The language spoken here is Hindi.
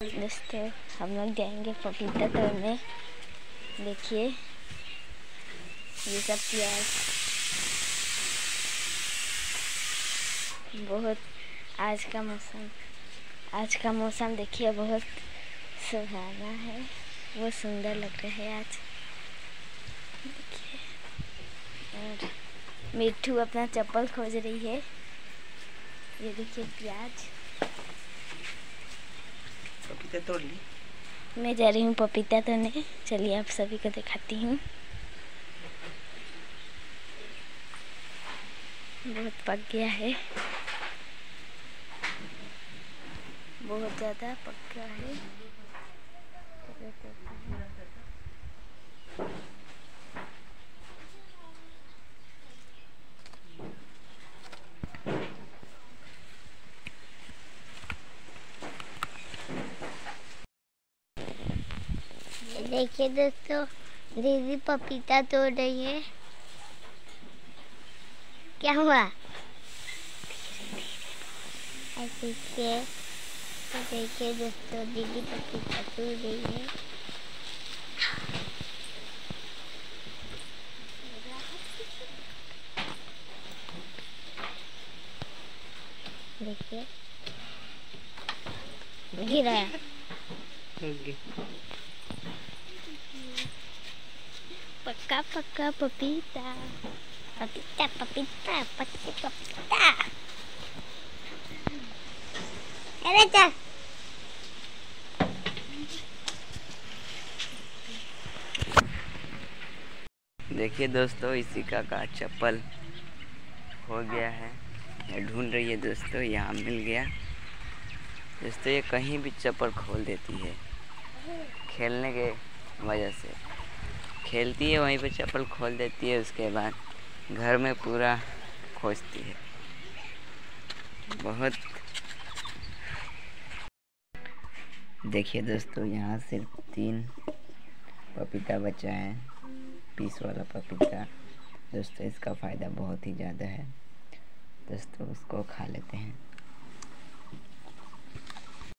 दोस्तों, हम लोग जाएँगे पपीता तोड़ने। देखिए, ये सब प्याज बहुत आज का मौसम, आज का मौसम देखिए, बहुत सुहाना है, बहुत सुंदर लग रहा है आज। देखिए। मिट्टू अपना चप्पल खोज रही है। ये देखिए प्याज। पपीता तोड़? ली मैं जा रही हूँ पपीता तोड़ने। चलिए आप सभी को दिखाती हूँ। बहुत पक गया है। बहुत ज़्यादा पक गया है चलो तोड़ते हैं। ये देखिए दोस्तों, दीदी पपीता तोड़ रही है। क्या हुआ? ऐसे देखिए देखिए दोस्तों, दीदी पपीता तोड़ रही है। देखिए। गिरा पक्का पक्का पपीता पपीता पपीता पत्ती पपीता अरे देखिए दोस्तों, इसी का का चप्पल हो गया है। ढूंढ रही है दोस्तों, यहाँ मिल गया। दोस्तों, ये कहीं भी चप्पल खोल देती है, खेलने के वजह से। खेलती है, वहीं पे चप्पल खोल देती है, उसके बाद घर में पूरा खोजती है। बहुत देखिए दोस्तों, यहाँ सिर्फ़ तीन पपीता बचा है, पीस वाला पपीता। दोस्तों, इसका फ़ायदा बहुत ही ज़्यादा है। दोस्तों, उसको खा लेते हैं।